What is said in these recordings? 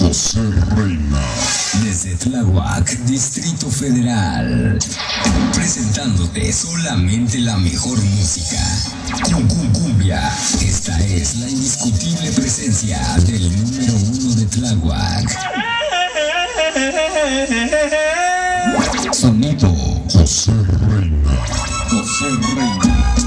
José Reina. Desde Tláhuac, Distrito Federal. Presentándote solamente la mejor música. Cumbia. Esta es la indiscutible presencia del número uno de Tláhuac. Sonido José Reina. José Reina.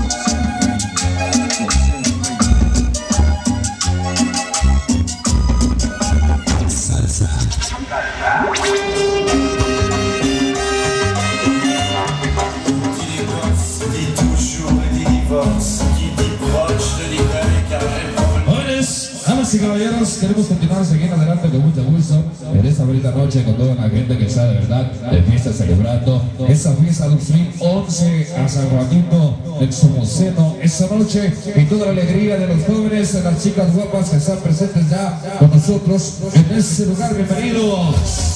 Queremos continuar seguir adelante con mucho gusto en esta bonita noche con toda la gente que está de verdad de fiesta celebrando esta fiesta 2011 a San Joaquino del Somoceno esta noche y toda la alegría de los jóvenes, de las chicas guapas que están presentes ya con nosotros en este lugar. Bienvenidos.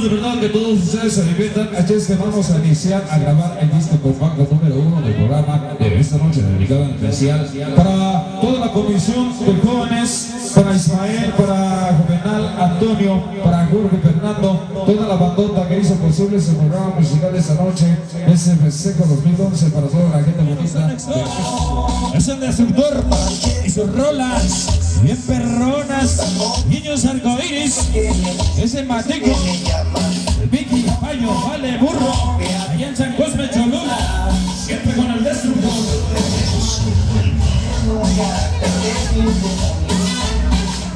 De verdad que todos ustedes se diviertan. Así es que vamos a iniciar a grabar el disco con banco número uno del programa de esta noche dedicado en especial para toda la comisión de jóvenes, para Ismael, para Juvenal Antonio, para Jorge Fernando, toda la bandota que hizo posible ese programa musical esta noche, SFC con 2011 para toda la gente bonita. Es el destructor y sus rolas bien perronas, niños arcoíris, ese matico, el Vicky, Payo, Vale, Burro, allá en San Cosme, Cholula, siempre con el destructor.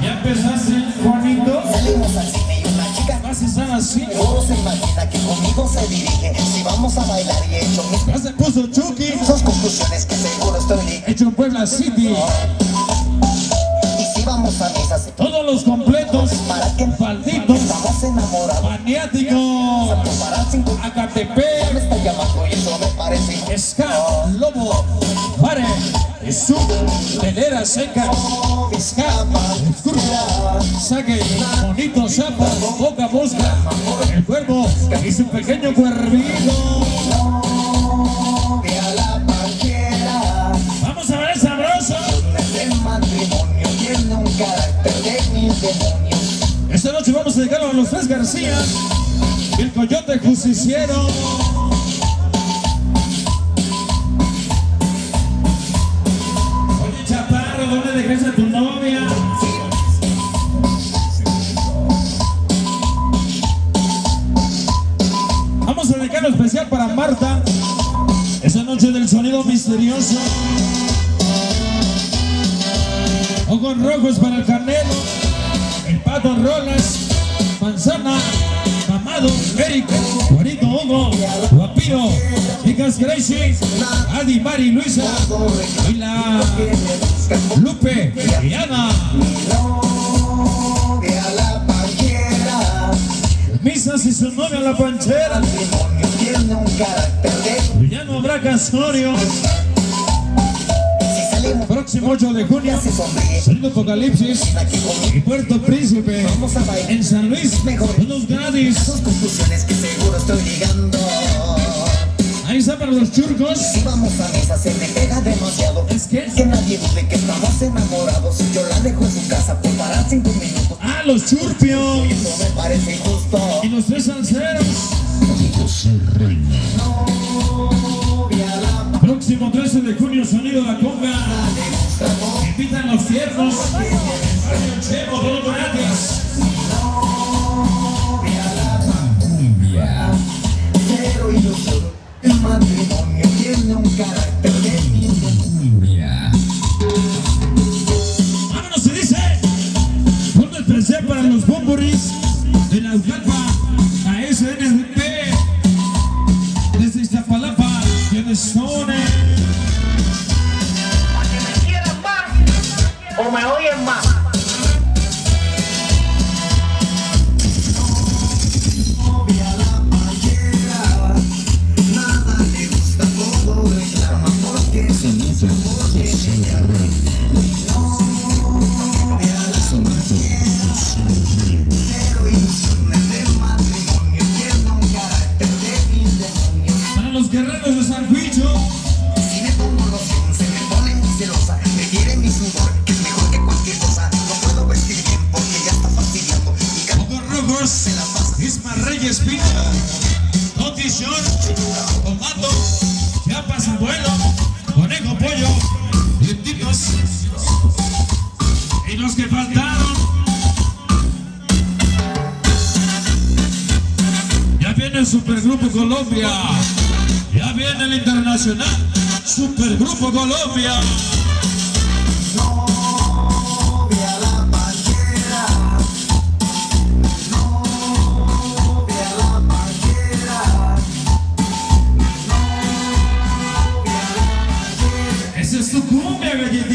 Ya empezaste, Juanito, A estar así, no se imagina que conmigo se dirige. Si vamos a bailar y he hecho mis ya se puso Chucky, Sus conclusiones que seguro estoy hecho en Puebla City, Y si vamos a misa se todos los completos, para que falditos, estamos enamorados maniático, Para sin me Acatepec, está llamando y eso me parece Ska, Lobo, Pare, Su, Telera Seca, Ska, Escurra, Saque, carácter de mil demonios Esta noche vamos a dedicarlo a los tres García, el Coyote Justiciero. Oye, Chaparro, ¿dónde dejaste tu Marta. Esa noche del sonido misterioso. Ojos rojos para el Canelo. El Pato Rolas. Manzana. Mamado. Eric. Juanito Hugo. Guapiro. Chicas Gracie. Adi, Mari, Luisa. Y la Lupe. Y Ana. Misas y su novia la panchera. El matrimonio tiene un carácter de Ya no habrá casorio. Si salimos Próximo 8 de junio. Sonido Apocalipsis. Y Puerto Príncipe. En San Luis. Estoy ligando Ahí está para los churcos. Si vamos a misa se me pega demasiado Es que. Que nadie dude que estamos enamorados yo la dejo en su casa por parar cinco minutos Ah, los churpios. Eso me parece injusto Y los tres salseros. Tiernos. Chemo, todo gratis. Cumbia. Cero ilusión El matrimonio comisión, Tomato, Chiapas Abuelo, Conejo Pollo, Dientitos y los que faltaron. Ya viene el Supergrupo Colombia, ya viene el Internacional, Supergrupo Colombia. sucumbe medida.